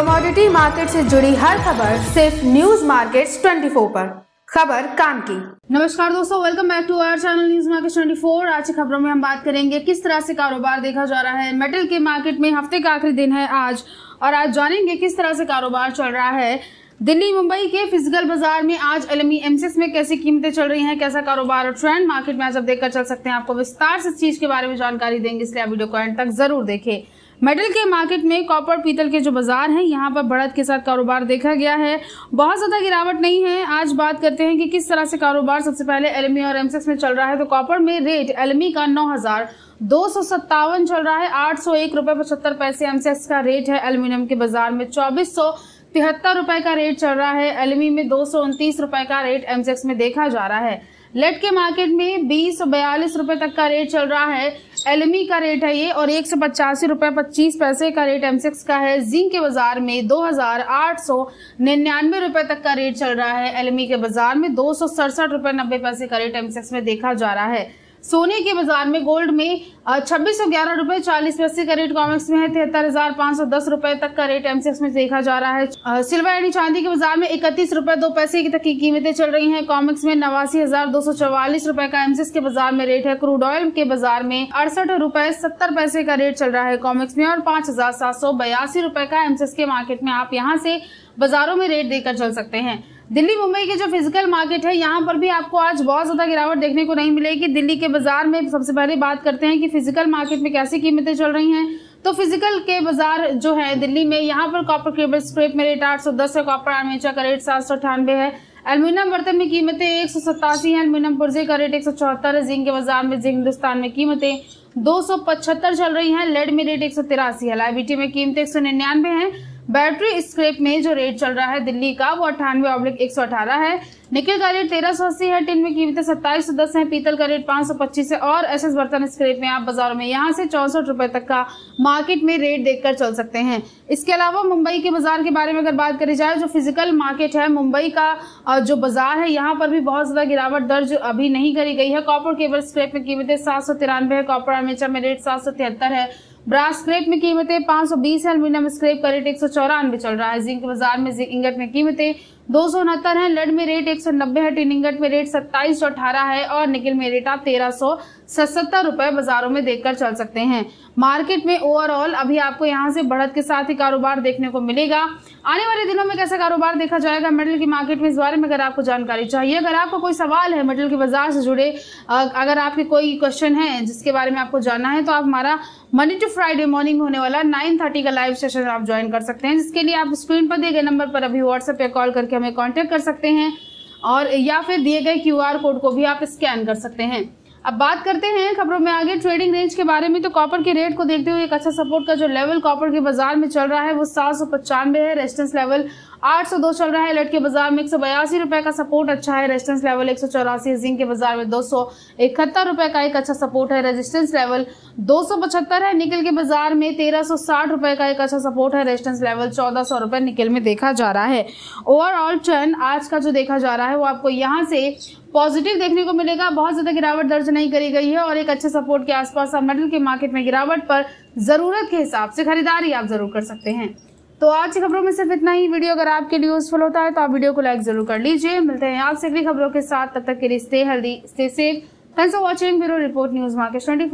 Commodity market से जुड़ी हर खबर सिर्फ़ न्यूज़ मार्केट्स 24 पर। खबर काम की। नमस्कार दोस्तों welcome back to our channel news market 24 आज की खबरों में हम बात करेंगे किस तरह से कारोबार देखा जा रहा है। मेटल के मार्केट में हफ़्ते का आखिरी दिन है आज और आज जानेंगे किस तरह से कारोबार चल रहा है। दिल्ली, मुंबई के फ़िज़िकल बाज़ार में आज एलएमई एमसीएस में कैसी कीमतें चल रही हैं, कैसा कारोबार और ट्रेंड मार्केट में आज आप देखकर चल सकते हैं। आपको विस्तार से इस चीज़ के बारे में जानकारी देंगे, इसलिए आप वीडियो को एंड तक ज़रूर देखें। मेटल के मार्केट में कॉपर पीतल के जो बाज़ार हैं, यहाँ पर बढ़त के साथ कारोबार देखा गया है। बहुत ज़्यादा गिरावट नहीं है। आज बात करते हैं कि किस तरह से कारोबार सबसे पहले एलमी और एमसेक्स में चल रहा है। तो कॉपर में रेट एलमी का नौ हज़ार दो सौ सत्तावन चल रहा है। आठ सौ एक रुपए पचहत्तर पैसे एमसेक्स का रेट है। एल्यूमिनियम के बाज़ार में चौबीस सौ तिहत्तर रुपए का रेट चल रहा है। एलमी में दो सौ उनतीस रुपए का रेट एमसेक्स में देखा जा रहा है। लेट के मार्केट में बीस सौ बयालीस रुपए तक का रेट चल रहा है। एलएमई का रेट है ये, और एक सौ पचासी रुपए पच्चीस पैसे का रेट एमसेक्स का है। जिंक के बाज़ार में दो हज़ार आठ सौ निन्यानवे रुपए तक का रेट चल रहा है। एलमी के बाज़ार में दो सौ सड़सठ रुपए नब्बे पैसे का रेट एमसेक्स में देखा जा रहा है। सोने के बाज़ार में गोल्ड में छब्बीस सौ ग्यारह रुपए चालीस पैसे का रेट कॉमेक्स में है, तिहत्तर हज़ार पाँच सौ दस रुपए तक का रेट एमसेक्स में देखा जा रहा है। सिल्वर यानी चांदी के बाज़ार में इकतीस रुपए दो पैसे की तक की कीमतें चल रही हैं। कॉमेक्स में नवासी हज़ार दो सौ चौवालीस रुपए का एमसेक्स के बाज़ार में रेट है। क्रूड ऑयल के बाज़ार में अड़सठ रुपए सत्तर पैसे का रेट चल रहा है कॉमेक्स में और पाँच हज़ार सात सौ बयासी रुपए का एमसेक्स के मार्केट में आप यहाँ से बाजारों में रेट देकर चल सकते हैं। दिल्ली मुंबई के जो फ़िज़िकल मार्केट है, यहाँ पर भी आपको आज बहुत ज़्यादा गिरावट देखने को नहीं मिलेगी। दिल्ली के बाज़ार में सबसे पहले बात करते हैं कि फ़िज़िकल मार्केट में कैसी कीमतें चल रही हैं। तो फ़िज़िकल के बाज़ार जो है दिल्ली में, यहाँ पर कॉपर केबल स्क्रेप में रेट आठ सौ दस है कॉपर आर्मेचर का रेट सात सौ अठानवे है। एल्यूमिनियम बर्तन में कीमतें एक सौ सत्तासी है एल्यूमिनियम पुर्जे का रेट एक सौ चौहत्तर है। जिंक के बाज़ार में जिंक हिंदुस्तान में कीमतें दो सौ पचहत्तर चल रही हैं लेड में रेट एक सौ तिरासी है। लाइबिटी में कीमतें एक सौ निन्यानवे है। बैटरी स्क्रेप में जो रेट चल रहा है दिल्ली का, वो अठानवे ऑब्लिक एक सौ अठारह है। निकल का रेट तेरह सौ अस्सी है, टिन में कीमतें सत्ताईस सौ दस है, पीतल का रेट पाँच सौ पच्चीस है और एस एस बर्तन स्क्रेप में आप बाजारों में यहाँ से चौसठ रुपए तक का मार्केट में रेट देखकर चल सकते हैं। इसके अलावा मुंबई के बाज़ार के बारे में अगर बात करी जाए, जो फ़िज़िकल मार्केट है, मुंबई का जो बाज़ार है, यहाँ पर भी बहुत ज़्यादा गिरावट दर्ज अभी नहीं करी गई है। कॉपर केबल स्क्रेप में कीमतें सात सौ तिरानवे है कॉपर अमेचर में रेट सात सौ तिहत्तर है। ब्रास स्क्रेप में कीमतें 520 है एल्यूमिनियम स्क्रेप का रेट एक चल रहा है। जिंक बाज़ार में जिंक इंगट में कीमतें दो सौ उनहत्तर है। लेड में रेट एक सौ नब्बे है टिन में रेट सत्ताईस सौ अठारह है और निकल में रेट आप तेरह सौ सत्तर रुपए बाजारों में देखकर चल सकते हैं। मार्केट में ओवरऑल अभी आपको यहाँ से बढ़त के साथ ही कारोबार देखने को मिलेगा। आने वाले दिनों में कैसा कारोबार देखा जाएगा मेटल की मार्केट में, इस बारे में अगर आपको जानकारी चाहिए, अगर आपको कोई सवाल है मेटल के बाज़ार से जुड़े अगर आपके कोई क्वेश्चन है जिसके बारे में आपको जानना है तो आप हमारा मंडे टू फ्राइडे मॉर्निंग होने वाला नाइन थर्टी का लाइव सेशन आप ज्वाइन कर सकते हैं, जिसके लिए आप स्क्रीन पर दिए गए नंबर पर अभी व्हाट्सएप पे कॉल करके हमें कॉन्टेक्ट कर सकते हैं और या फिर दिए गए क्यूआर कोड को भी आप स्कैन कर सकते हैं। अब बात करते हैं खबरों में आगे ट्रेडिंग रेंज के बारे में। तो कॉपर के रेट को देखते हुए एक अच्छा सपोर्ट का जो लेवल कॉपर के बाज़ार में चल रहा है, वो सात सौ पचानवे है। रेजिस्टेंस लेवल आठ सौ दो चल रहा है लेट के बाज़ार में एक सौ बयासी रुपए का सपोर्ट अच्छा है रेजिस्टेंस लेवल एक सौ चौरासी जिंक के बाज़ार में दो सौ इकहत्तर रुपए का एक अच्छा सपोर्ट है रेजिस्टेंस लेवल दो सौ पचहत्तर है, निकल के बाज़ार में तेरह सौ साठ रुपए का एक अच्छा सपोर्ट है रेजिस्टेंस लेवल चौदह सौ रुपए निकल में देखा जा रहा है। ओवरऑल ट्रेंड आज का जो देखा जा रहा है वो आपको यहाँ से पॉजिटिव देखने को मिलेगा, बहुत ज़्यादा गिरावट दर्ज नहीं करी गई है और एक अच्छे सपोर्ट के आसपास मेटल के मार्केट में गिरावट पर ज़रूरत के हिसाब से खरीदारी आप ज़रूर कर सकते हैं। तो आज की खबरों में सिर्फ़ इतना ही। वीडियो अगर आपके लिए यूजफुल होता है तो आप वीडियो को लाइक ज़रूर कर लीजिए। मिलते हैं आपसे अगली खबरों के साथ। तब तक के लिए stay healthy stay safe thanks for watching bureau report news market twenty